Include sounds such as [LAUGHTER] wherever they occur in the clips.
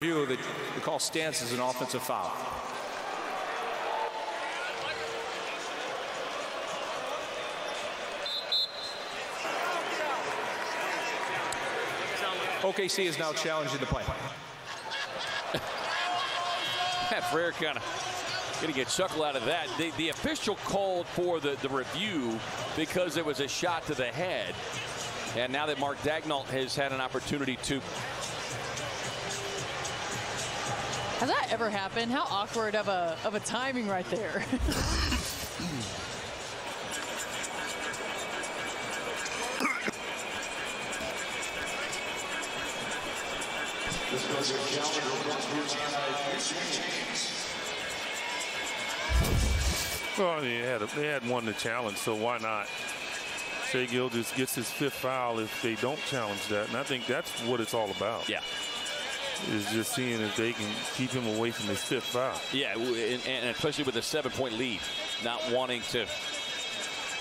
View that the call stands as an offensive foul. OKC is now challenging the play. Fraher kind of going to get chuckle out of that. The, the official called for the, the review because it was a shot to the head. And now that Mark Daigneault has had an opportunity to Has that ever happened? How awkward of a of a timing right there. [LAUGHS] Well, they had, a, they had won the challenge, so why not? Shai Gilgeous gets his fifth foul if they don't challenge that, and I think that's what it's all about. Yeah. Is just seeing if they can keep him away from his fifth foul. Yeah, and, and especially with a seven-point lead, not wanting to.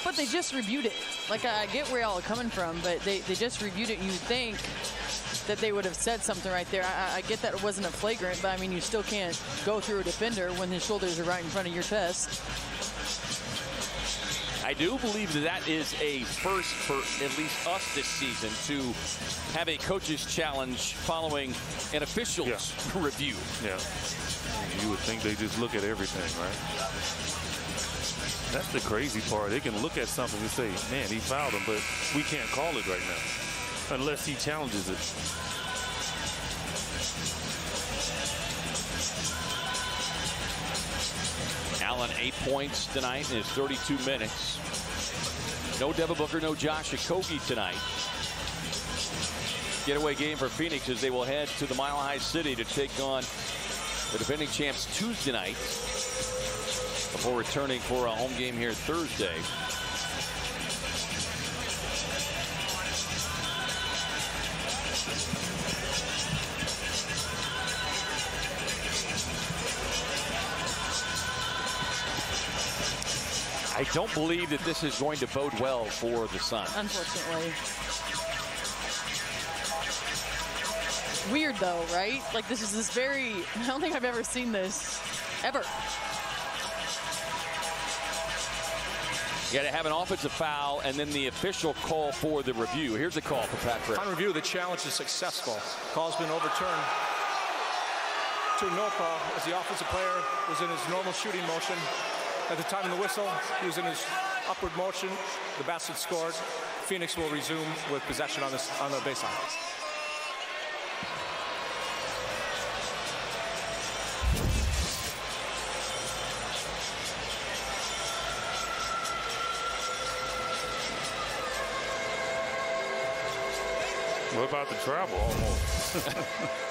But they just reviewed it. Like I get where y'all are coming from, but they, they just reviewed it. You think that they would have said something right there. I, I, get that it wasn't a flagrant, but I mean, you still can't go through a defender when his shoulders are right in front of your chest. I do believe that that is a first for at least us this season to have a coach's challenge following an official's yeah. [LAUGHS] review. Yeah. You would think they just look at everything, right? That's the crazy part. They can look at something and say, man, he fouled him, but we can't call it right now unless he challenges it. Allen, eight points tonight in his 32 minutes. No Devin Booker, no Josh Okogie tonight. Getaway game for Phoenix as they will head to the Mile High City to take on the defending champs Tuesday night before returning for a home game here Thursday. I don't believe that this is going to bode well for the Suns. Unfortunately. Weird though, right? Like this is this very, I don't think I've ever seen this, ever. You got to have an offensive foul and then the official call for the review. Here's a call for Pat Fraher. On review, the challenge is successful. Call's been overturned to no call as the offensive player was in his normal shooting motion at the time of the whistle, he was in his upward motion. The basket scored. Phoenix will resume with possession on this on the baseline. What about the travel almost? [LAUGHS]